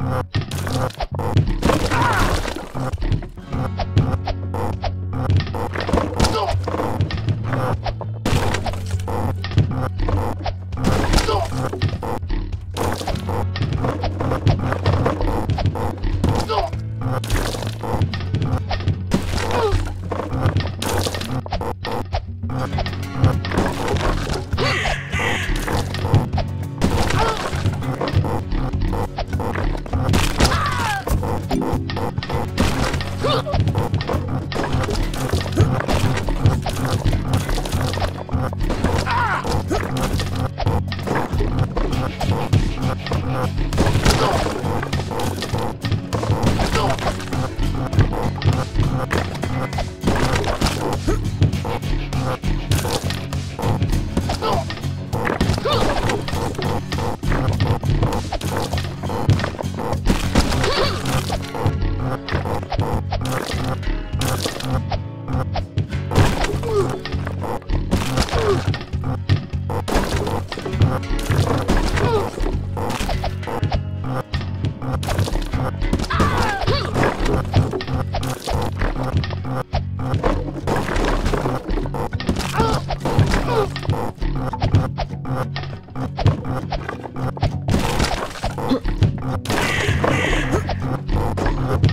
Uh, uh, uh. Oh, my God. Huh?